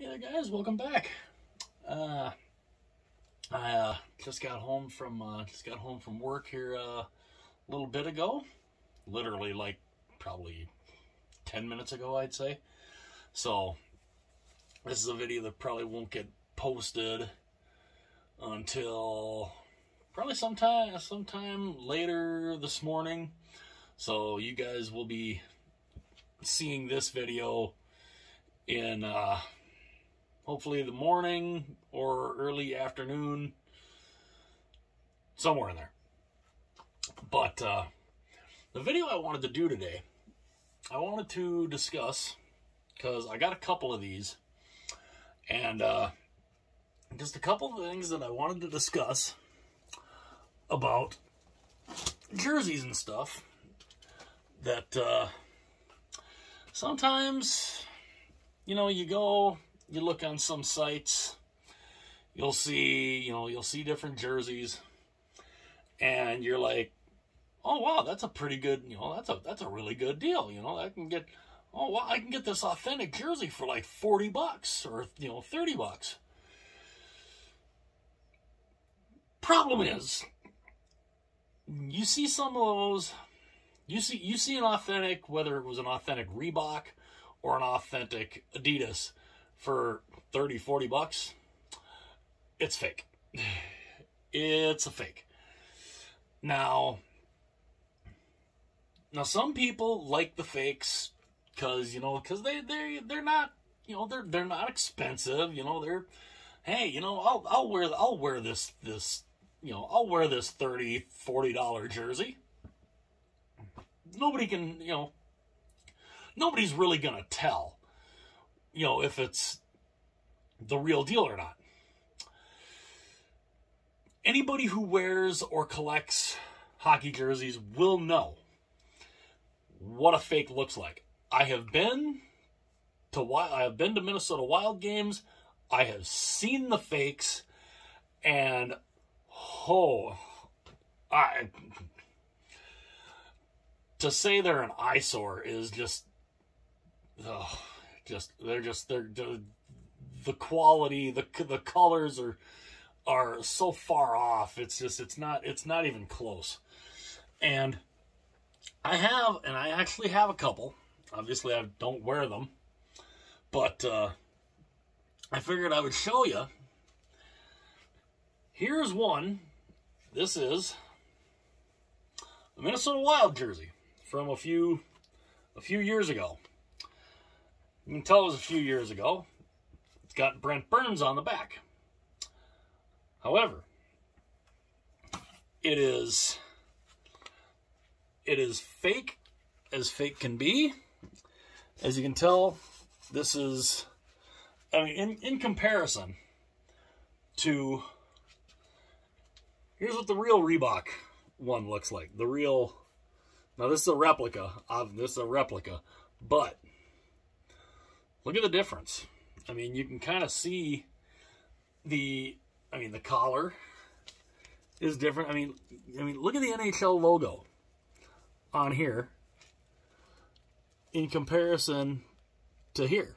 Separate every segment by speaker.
Speaker 1: Hey there, guys. Welcome back. Uh, I uh, just got home from uh, just got home from work here uh, a little bit ago. Literally, like probably ten minutes ago, I'd say. So this is a video that probably won't get posted until probably sometime sometime later this morning. So you guys will be seeing this video in uh, hopefully the morning or early afternoon, somewhere in there. But uh, the video I wanted to do today, I wanted to discuss because I got a couple of these, and uh, just a couple of things that I wanted to discuss about jerseys and stuff that uh, sometimes you know you go you look on some sites, you'll see, you know, you'll see different jerseys, and you're like, oh wow, that's a pretty good, you know, that's a that's a really good deal. You know, I can get, oh wow, I can get this authentic jersey for like forty bucks or you know thirty bucks. Problem is, you see some of those, you see you see an authentic, whether it was an authentic Reebok or an authentic Adidas for 30, 40 bucks, it's fake. It's a fake. Now, now some people like the fakes because you know because they they they're not you know they're they're not expensive. You know they're hey you know I'll I'll wear I'll wear this this you know I'll wear this 30 40 dollar jersey. Nobody can you know nobody's really gonna tell you know, if it's the real deal or not. Anybody who wears or collects hockey jerseys will know what a fake looks like. I have been to I have been to Minnesota Wild games. I have seen the fakes, and oh, I to say they're an eyesore is just. Oh, just they're just they're, they're the quality the the colors are are so far off. It's just it's not it's not even close. And i have and i actually have a couple. Obviously i don't wear them. But uh i figured i would show you here's one. This is a minnesota wild jersey from a few a few years ago you can tell it was a few years ago. It's got Brent Burns on the back. However, it is it is fake as fake can be. As you can tell, this is I mean in, in comparison to here's what the real Reebok one looks like. The real now this is a replica of this is a replica, but Look at the difference. I mean, you can kind of see the, I mean, the collar is different. I mean, I mean, look at the NHL logo on here in comparison to here.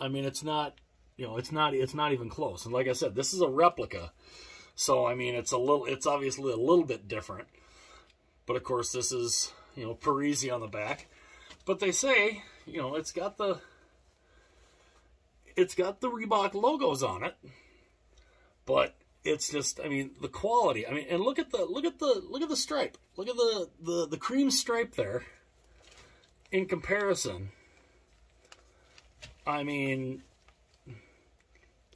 Speaker 1: I mean, it's not, you know, it's not, it's not even close. And like I said, this is a replica. So, I mean, it's a little, it's obviously a little bit different. But of course, this is, you know, Parise on the back. But they say, you know, it's got the, it's got the Reebok logos on it, but it's just I mean the quality. I mean, and look at the look at the look at the stripe. Look at the the the cream stripe there. In comparison, I mean,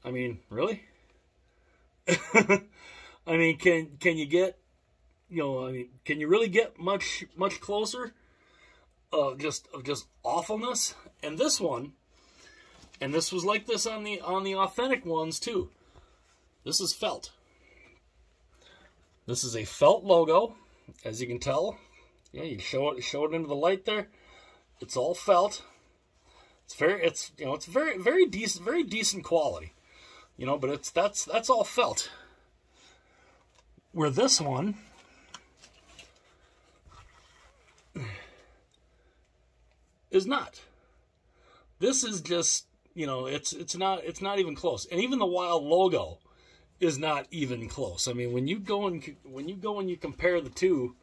Speaker 1: I mean, really? I mean, can can you get, you know, I mean, can you really get much much closer? Of just of just awfulness. And this one, and this was like this on the on the authentic ones too. This is felt. This is a felt logo, as you can tell. Yeah, you show it show it into the light there. It's all felt. It's very it's you know it's very very decent very decent quality. You know, but it's that's that's all felt. Where this one is not. This is just You know, it's it's not it's not even close. And even the Wild logo is not even close. I mean, when you go and when you go and you compare the two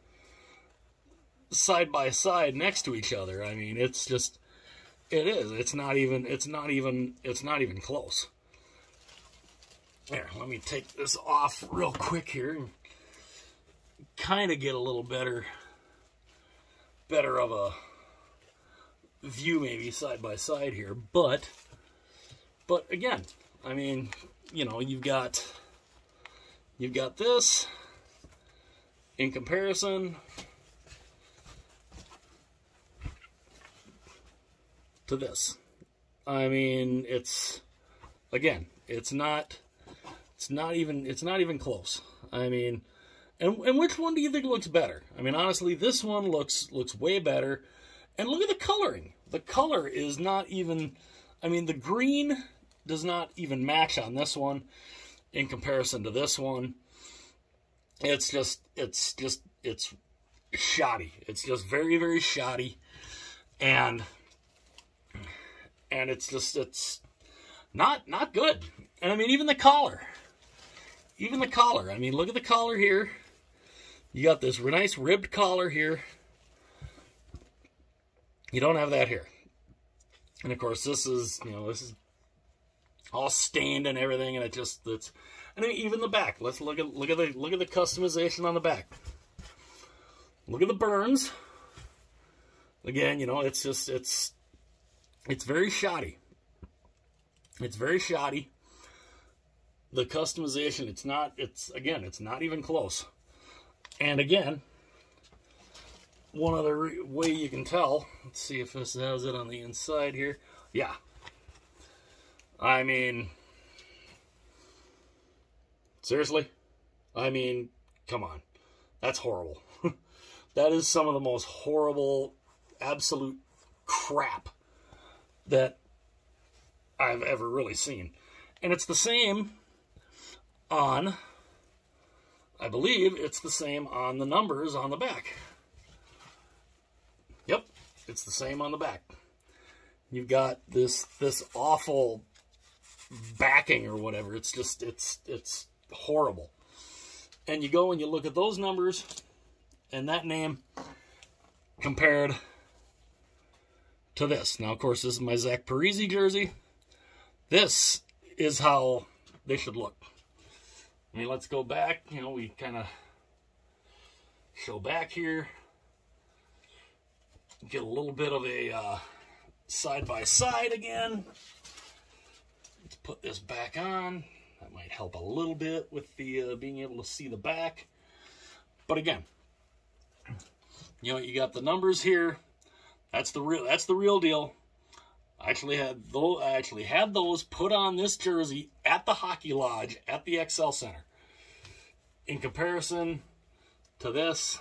Speaker 1: side by side next to each other, I mean, it's just it is. It's not even it's not even it's not even close. Here, let me take this off real quick here and kind of get a little better better of a view maybe side by side here, but but again, I mean, you know, you've got you've got this in comparison to this. I mean, it's again, it's not it's not even it's not even close. I mean, and and which one do you think looks better? I mean, honestly, this one looks looks way better. And look at the coloring. The color is not even I mean, the green does not even match on this one in comparison to this one. It's just it's just it's shoddy. It's just very very shoddy. And and it's just it's not not good. And I mean even the collar. Even the collar. I mean look at the collar here. You got this nice ribbed collar here. You don't have that here. And of course this is, you know, this is all stained and everything and it just it's and even the back. Let's look at look at the look at the customization on the back. Look at the burns. Again, you know, it's just it's it's very shoddy. It's very shoddy. The customization, it's not, it's, again, it's not even close. And again, one other way you can tell, let's see if this has it on the inside here. Yeah. I mean, seriously? I mean, come on. That's horrible. that is some of the most horrible, absolute crap that I've ever really seen. And it's the same on, I believe it's the same on the numbers on the back. Yep, it's the same on the back. You've got this this awful backing or whatever. It's just it's it's horrible. And you go and you look at those numbers and that name compared to this. Now, of course, this is my Zach Parise jersey. This is how they should look. I mean, let's go back. You know, we kind of show back here. Get a little bit of a uh, side by side again. Put this back on. That might help a little bit with the uh, being able to see the back. But again, you know, you got the numbers here. That's the real. That's the real deal. I actually had those. I actually had those put on this jersey at the hockey lodge at the Xcel Center. In comparison to this,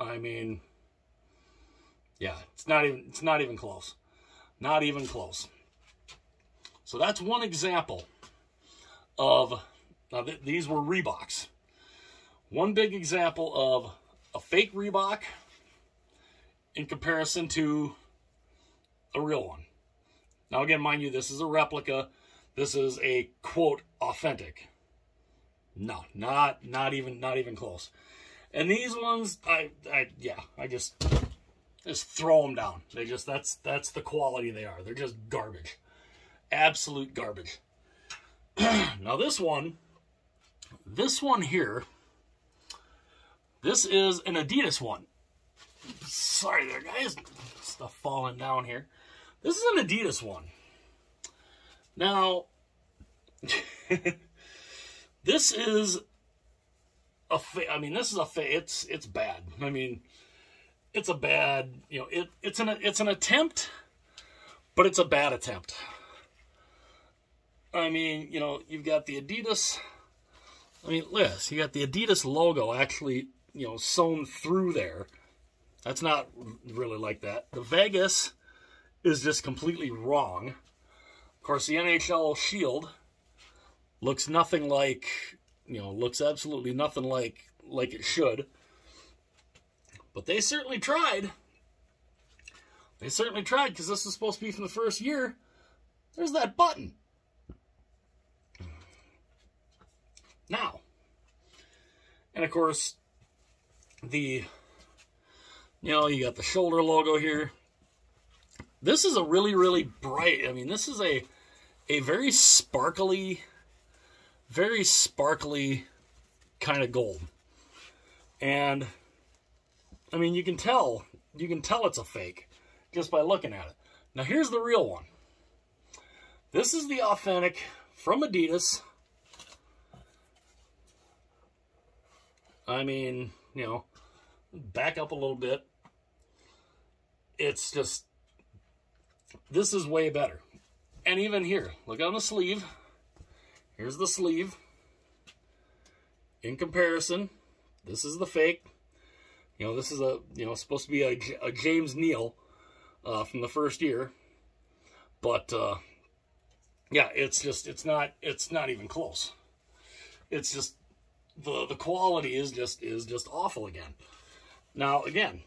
Speaker 1: I mean, yeah, it's not even. It's not even close. Not even close. So that's one example of. Now th these were Reeboks. One big example of a fake Reebok in comparison to a real one. Now, again, mind you, this is a replica. This is a quote authentic. No, not not even not even close. And these ones, I, I yeah, I just just throw them down. They just that's that's the quality they are. They're just garbage, absolute garbage. now this one, this one here, this is an Adidas one. Sorry there, guys. Stuff falling down here. This is an Adidas one. Now, this is a I mean, this is a it's it's bad. I mean, it's a bad, you know, it it's an it's an attempt, but it's a bad attempt. I mean, you know, you've got the Adidas. I mean, Liz, you got the Adidas logo actually, you know, sewn through there. That's not really like that. The Vegas is just completely wrong. Of course, the NHL Shield looks nothing like, you know, looks absolutely nothing like like it should. But they certainly tried. They certainly tried because this was supposed to be from the first year. There's that button. Now, and of course, the, you know, you got the shoulder logo here. This is a really, really bright, I mean, this is a, a very sparkly, very sparkly kind of gold. And, I mean, you can tell, you can tell it's a fake just by looking at it. Now, here's the real one. This is the authentic from Adidas. I mean, you know, back up a little bit. It's just, this is way better. And even here, look on the sleeve. Here's the sleeve. In comparison, this is the fake. You know, this is a, you know, supposed to be a, a James Neal uh, from the first year. But, uh, yeah, it's just, it's not, it's not even close. It's just, the, the quality is just, is just awful again. Now, again,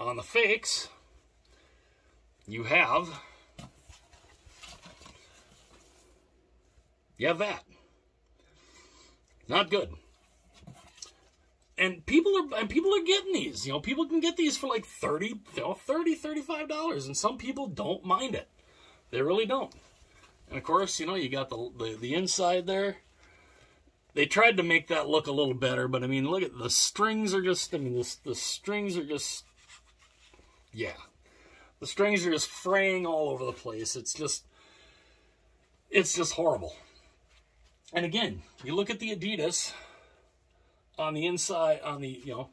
Speaker 1: on the fakes, you have, you have that. Not good. And people are and people are getting these. You know, people can get these for like 30, you know, 30 $35 and some people don't mind it. They really don't. And of course, you know, you got the, the, the inside there. They tried to make that look a little better, but I mean, look at the strings are just, I mean, the, the strings are just, yeah. The strings are just fraying all over the place. It's just, it's just horrible. And again, you look at the Adidas on the inside, on the, you know,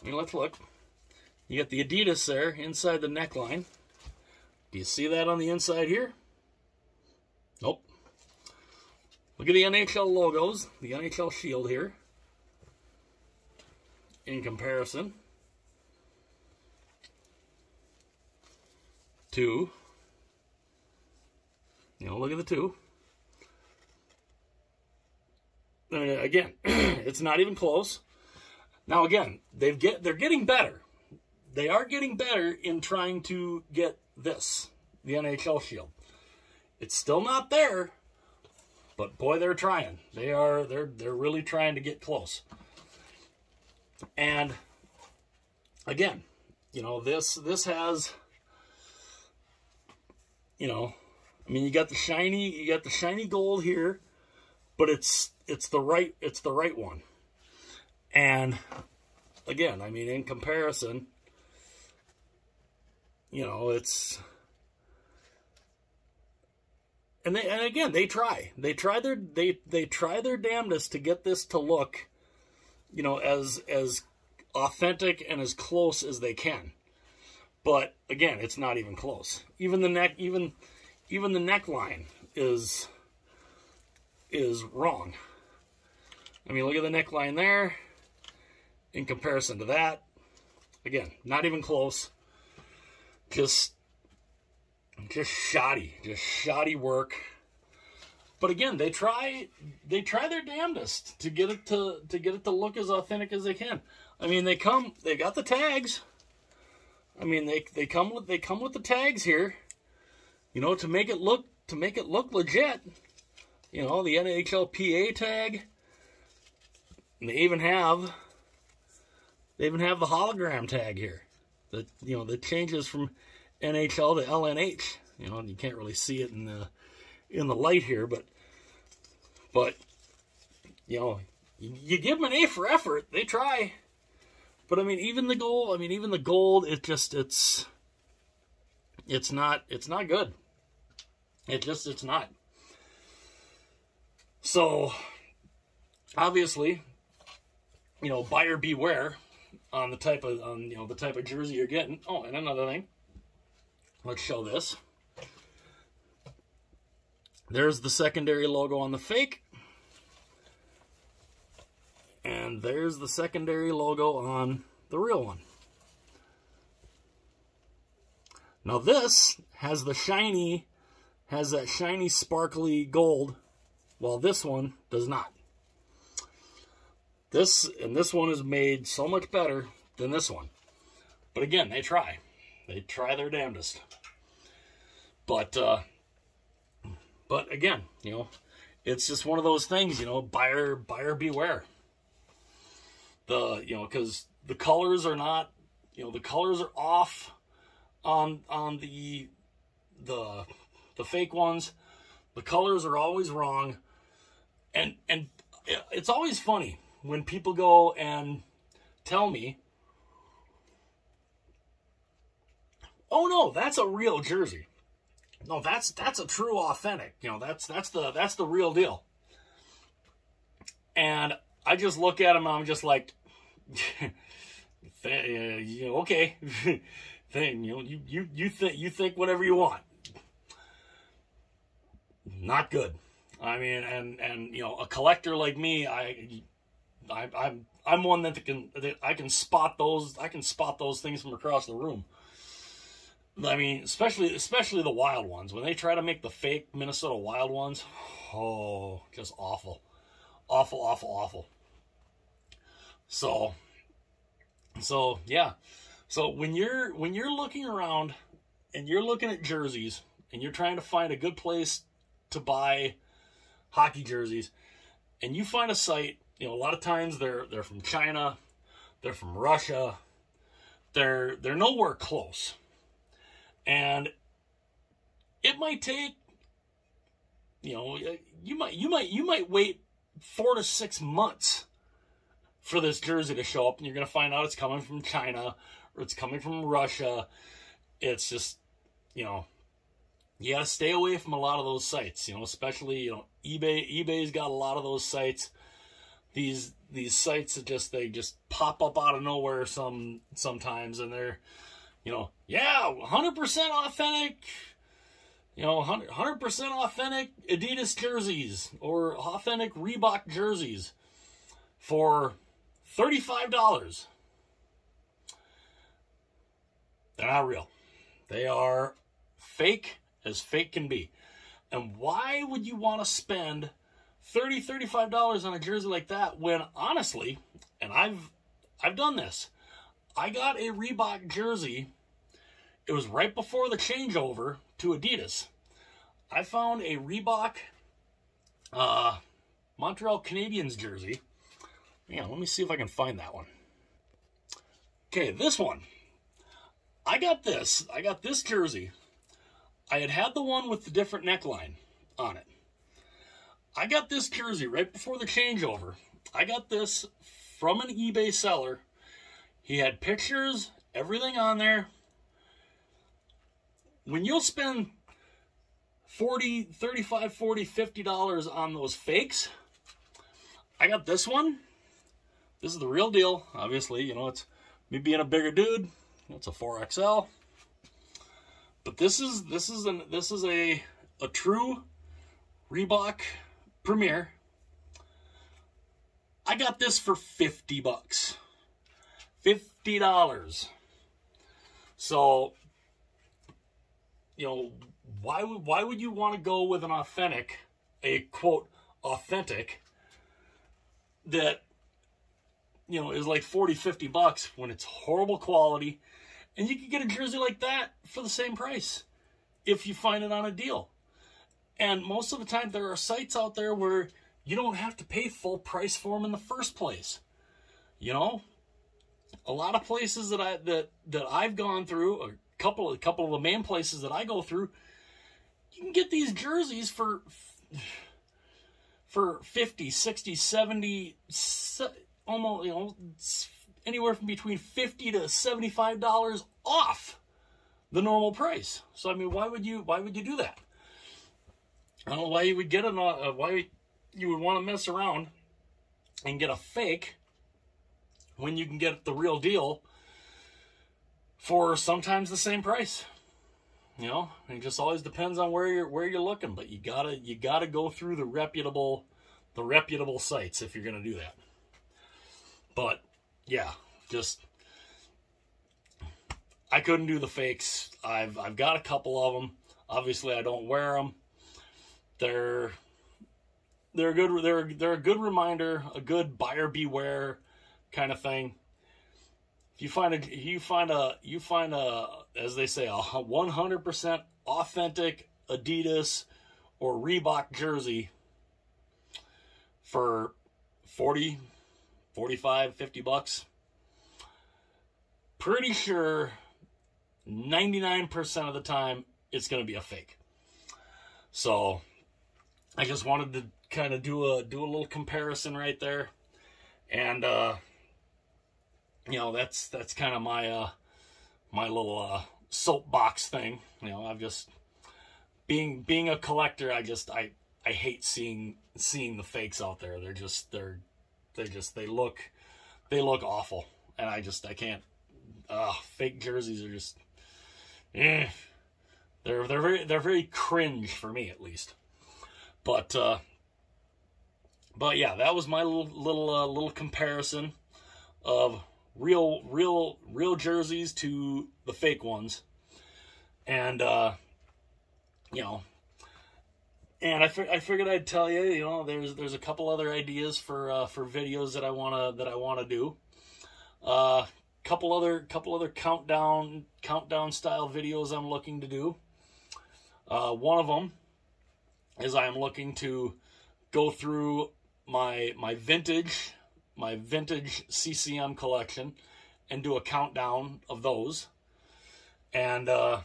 Speaker 1: I mean, let's look. You got the Adidas there inside the neckline. Do you see that on the inside here? Nope. Look at the NHL logos, the NHL shield here. In comparison to, you know, look at the two. Uh, again, it's not even close. Now again, they've get they're getting better. They are getting better in trying to get this, the NHL shield. It's still not there, but boy, they're trying. They are they're they're really trying to get close. And again, you know, this this has you know, I mean, you got the shiny, you got the shiny gold here, but it's it's the right it's the right one. And again, I mean, in comparison, you know, it's and they and again they try. They try their they they try their damnedest to get this to look you know as as authentic and as close as they can. But again it's not even close. Even the neck even even the neckline is is wrong. I mean look at the neckline there in comparison to that. Again not even close. Just just shoddy, just shoddy work. But again, they try they try their damnedest to get it to to get it to look as authentic as they can. I mean, they come they got the tags. I mean, they they come with they come with the tags here. You know, to make it look to make it look legit. You know, the NHLPA tag. And they even have they even have the hologram tag here. That you know, that changes from NHL to LNH. You know, you can't really see it in the in the light here, but but you know, you, give them an A for effort. They try. But I mean, even the gold. I mean, even the gold. It just it's it's not it's not good. It just it's not. So obviously, you know, buyer beware on the type of on you know the type of jersey you're getting. Oh, and another thing. Let's show this. There's the secondary logo on the fake. And there's the secondary logo on the real one. Now this has the shiny, has that shiny sparkly gold, while this one does not. This, and this one is made so much better than this one. But again, they try. They try their damnedest. But, uh, But again, you know, it's just one of those things, you know, buyer buyer beware. The you know, because the colors are not, you know, the colors are off on on the the the fake ones. The colors are always wrong. And and it's always funny when people go and tell me, "Oh no, that's a real jersey." No, that's that's a true authentic. You know, that's that's the that's the real deal. And I just look at them I'm just like uh, know, okay. Thing, you know, you you you think you think whatever you want. Not good. I mean, and and you know, a collector like me, I, I I'm I'm one that can that I can spot those I can spot those things from across the room. I mean, especially especially the wild ones when they try to make the fake Minnesota wild ones. Oh, just awful, awful, awful, awful. So, so yeah, so when you're when you're looking around and you're looking at jerseys and you're trying to find a good place to buy hockey jerseys, and you find a site, you know, a lot of times they're they're from China, they're from Russia, they're they're nowhere close and it might take you know uh, you might you might you might wait four to six months for this jersey to show up and you're going to find out it's coming from china or it's coming from russia. It's just you know you got to stay away from a lot of those sites you know especially you know ebay ebay's got a lot of those sites. These these sites that just they just pop up out of nowhere some sometimes and they're you know, yeah, 100% authentic, you know, 100% authentic Adidas jerseys or authentic Reebok jerseys for $35. They're not real. They are fake as fake can be. And why would you want to spend $30, $35 on a jersey like that when honestly, and I've I've done this. I got a Reebok jersey it was right before the changeover to Adidas. I found a Reebok uh, Montreal Canadiens jersey. Yeah, let me see if I can find that one. Okay, this one. I got this. I got this jersey. I had had the one with the different neckline on it. I got this jersey right before the changeover. I got this from an eBay seller. He had pictures, everything on there when you'll spend 40 35 40 50 dollars on those fakes i got this one. This is the real deal obviously you know it's me being a bigger dude it's a 4xl but this is this is an this is a a true reebok premier. I got this for 50 bucks. 50 dollars. So you know, why would why would you want to go with an authentic, a quote authentic that you know is like 40 50 bucks when it's horrible quality and you can get a jersey like that for the same price if you find it on a deal. And most of the time there are sites out there where you don't have to pay full price for them in the first place. You know, a lot of places that I that that I've gone through, couple of couple of the main places that I go through, you can get these jerseys for for 50, 60, 70 almost, you know, anywhere from between 50 to 75 dollars off the normal price. So I mean, why would you why would you do that? I don't know why you would get an uh, why you would want to mess around and get a fake when you can get the real deal for sometimes the same price. You know, it just always depends on where you're where you're looking, but you gotta you gotta go through the reputable the reputable sites if you're gonna do that. But yeah, just I couldn't do the fakes. I've I've got a couple of them. Obviously, I don't wear them. They're they're a good they're they're a good reminder, a good buyer beware kind of thing you find a you find a you find a as they say a 100% authentic Adidas or Reebok jersey for 40, 45, 50 bucks, pretty sure 99% of the time it's going to be a fake. So I just wanted to kind of do a do a little comparison right there. And uh you know, that's that's kind of my uh my little uh soapbox thing. You know, I've just being being a collector, I just I I hate seeing seeing the fakes out there. They're just they're they just they look they look awful, and I just I can't. Uh, fake jerseys are just, eh. They're they're very they're very cringe for me at least. But uh, but yeah, that was my little little uh, little comparison of real real real jerseys to the fake ones, and uh, you know, and I, I figured I'd tell you, you know, there's there's a couple other ideas for uh, for videos that I wanna that I wanna do. Uh, couple other couple other countdown countdown style videos I'm looking to do. Uh, one of them is I am looking to go through my my vintage my vintage CCM collection and do a countdown of those. And uh,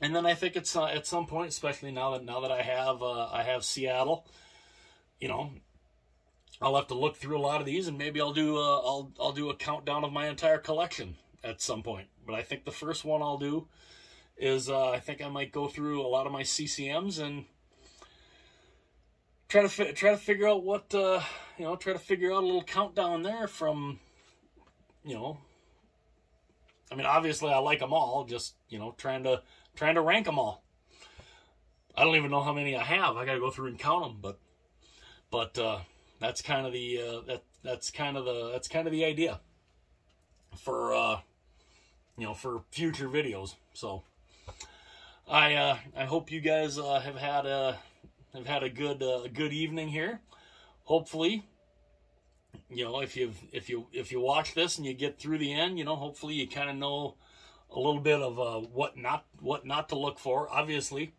Speaker 1: and then I think it's uh, at some point, especially now that now that I have uh, I have Seattle, you know, I'll have to look through a lot of these, and maybe I'll do a, I'll I'll do a countdown of my entire collection at some point. But I think the first one I'll do is uh, I think I might go through a lot of my CCMs and try to try to figure out what uh, you know, try to figure out a little countdown there from, you know. I mean, obviously I like them all. Just you know, trying to trying to rank them all. I don't even know how many I have. I got to go through and count them, but but uh, that's kind of the uh, that that's kind of the that's kind of the idea for uh, you know for future videos. So I uh, I hope you guys uh, have had a have had a good uh, good evening here. Hopefully, you know if you if you if you watch this and you get through the end, you know hopefully you kind of know a little bit of uh, what not what not to look for. Obviously,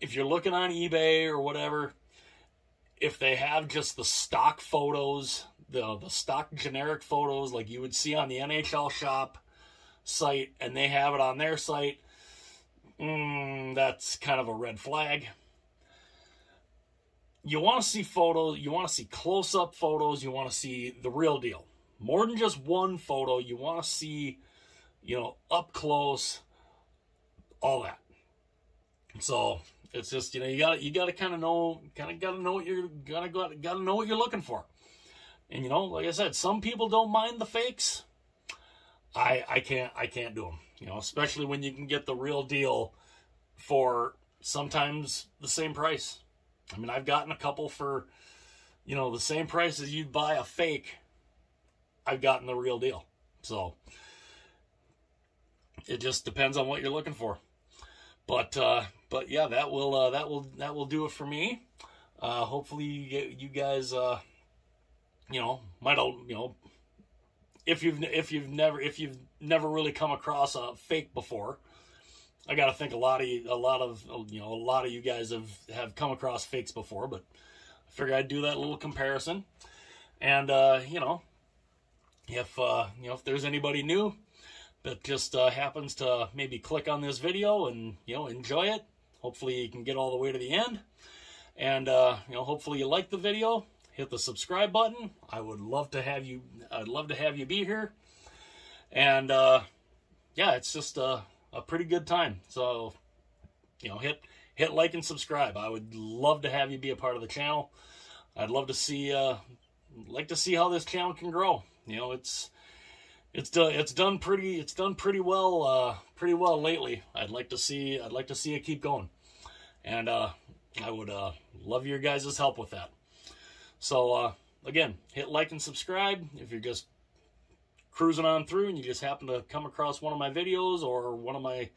Speaker 1: if you're looking on eBay or whatever, if they have just the stock photos, the the stock generic photos like you would see on the NHL shop site, and they have it on their site, mm, that's kind of a red flag. You want to see photos, you want to see close up photos, you want to see the real deal. More than just one photo, you want to see you know, up close, all that. So it's just you know you got you got to kind of know kind of got to know what you're gotta got got to know what you're looking for. And you know, like I said, some people don't mind the fakes. I I can't I can't do them. You know, especially when you can get the real deal for sometimes the same price. I mean, I've gotten a couple for you know the same price as you'd buy a fake. I've gotten the real deal. So it just depends on what you're looking for. But uh, but yeah, that will uh, that will that will do it for me. Uh, hopefully you, get, you guys uh, you know might you know if you've if you've never if you've never really come across a fake before. I got to think a lot of a lot of you know a lot of you guys have have come across fakes before, but I figured I'd do that little comparison. And uh, you know, if uh, you know if there's anybody new, that just uh, happens to maybe click on this video and you know enjoy it hopefully you can get all the way to the end. And uh, you know hopefully you like the video hit the subscribe button. I would love to have you i'd love to have you be here. And uh, yeah it's just a, a pretty good time. So you know hit hit like and subscribe. I would love to have you be a part of the channel. I'd love to see uh like to see how this channel can grow. You know it's it's done it's done pretty it's done pretty well uh, pretty well lately. I'd like to see I'd like to see it keep going, and uh, I would uh, love your guys' help with that. So uh, again, hit like and subscribe. If you're just cruising on through and you just happen to come across one of my videos or one of my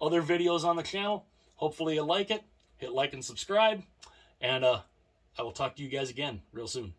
Speaker 1: other videos on the channel. Hopefully you like it. Hit like and subscribe, and uh, I will talk to you guys again real soon.